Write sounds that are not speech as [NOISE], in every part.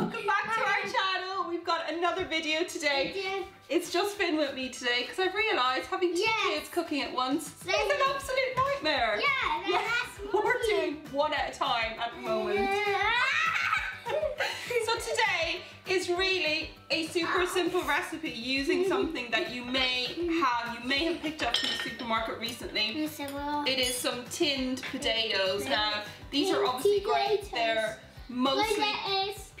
welcome back to our channel. We've got another video today. It's just Finn with me today because I've realised having two Yes. kids cooking at once is an absolute nightmare. Yeah, that's [LAUGHS] we're doing one at a time at the moment. So today is really a super simple recipe using something that you may have, you may have picked up from the supermarket recently. Yes, I will. It is some tinned potatoes. Now, these are obviously great. They're mostly.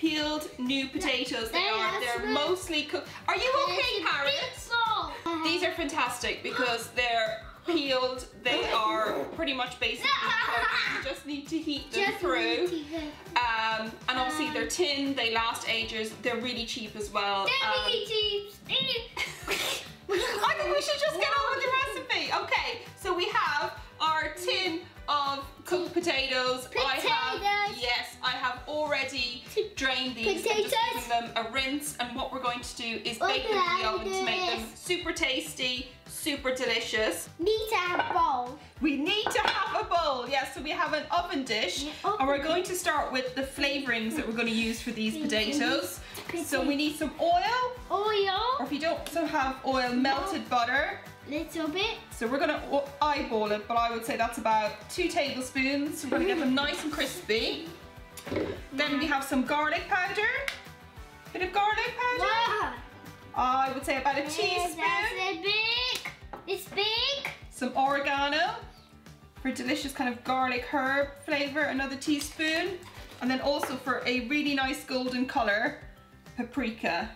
Peeled new potatoes. They are. They're mostly cooked. Are you okay, a Harriet? These are fantastic because they're peeled. They [LAUGHS] are pretty much basically [LAUGHS] cooked. You just need to heat them Just through. Um, and obviously they're tin, They last ages. They're really cheap as well. They're Um, really cheap. [LAUGHS] I think we should just get on with the recipe. Okay, so we have our tin of cooked potatoes. I have already drained these. I'm just Potatoes. giving them a rinse, and what we're going to do is Oh, bake them in the oven to make them super tasty, super delicious. Need to have a bowl. We need to have a bowl. Yes, so we have an oven dish, Yeah, and we're going to start with the flavorings that we're going to use for these Potatoes. potatoes. So we need some oil, Oil. or if you don't so have oil, melted oh. butter. Little bit. So we're gonna eyeball it, but I would say that's about two tablespoons. We're gonna get them nice and crispy. Then we have some garlic powder. Bit of garlic powder. Wow. I would say about a teaspoon. That's a big. It's big. Some oregano for delicious kind of garlic herb flavor, another teaspoon. And then also for a really nice golden color, paprika.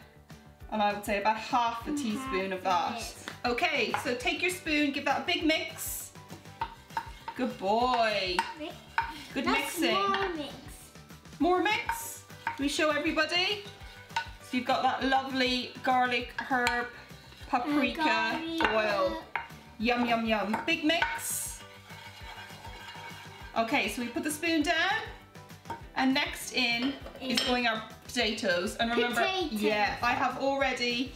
And I would say about half a mm, teaspoon of that. Half Okay, so take your spoon, give that a big mix. Good boy. Good That's mixing. mix. More mix. We show everybody. So you've got that lovely garlic herb paprika oil. Yum, yum, yum. Big mix. Okay, so we put the spoon down. And next in is going our potatoes. And remember, Potatoes. yeah, I have already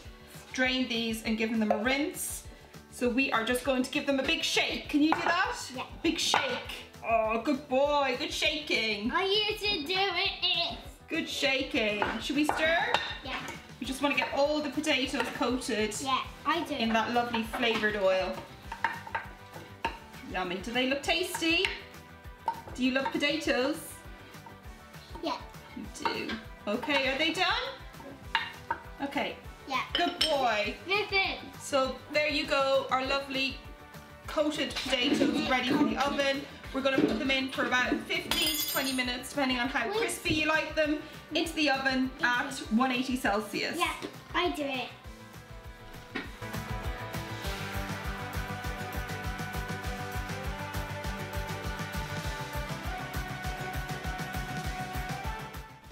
drained these and given them a rinse. So we are just going to give them a big shake. Can you do that? Yeah. Big shake. Oh, good boy. Good shaking. I used to do it. Good shaking. Should we stir? Yeah. We just want to get all the potatoes coated Yeah, I do. in that lovely flavoured oil. Yummy. Do they look tasty? Do you love potatoes? Yeah. You do. Okay, are they done? Okay, Yeah. good boy. Listen. So there you go, our lovely coated potatoes ready for the oven. We're going to put them in for about 15 to 20 minutes, depending on how crispy you like them, into the oven at 180 Celsius. Yeah, I do it.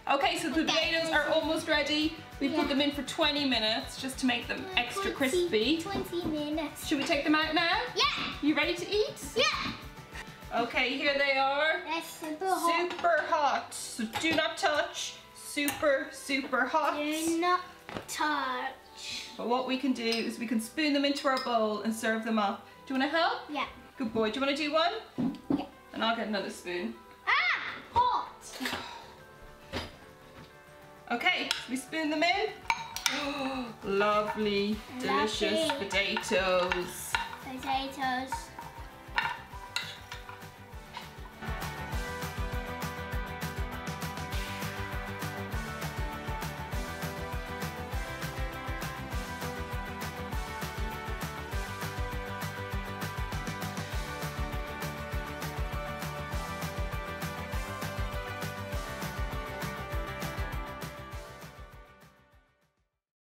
Okay, so the potatoes are almost ready. We put them in for 20 minutes just to make them extra 20 crispy. 20 minutes. Should we take them out now? Yeah. You ready to eat? Yeah. Okay, here they are. That's super hot. Super hot. So do not touch. Super, super hot. Do not touch. But what we can do is we can spoon them into our bowl and serve them up. Do you want to help? Yeah. Good boy. Do you want to do one? Yeah. And I'll get another spoon. Ah! Hot. Okay, we spoon them in. [GASPS] Lovely, delicious Lovely. potatoes. Potatoes.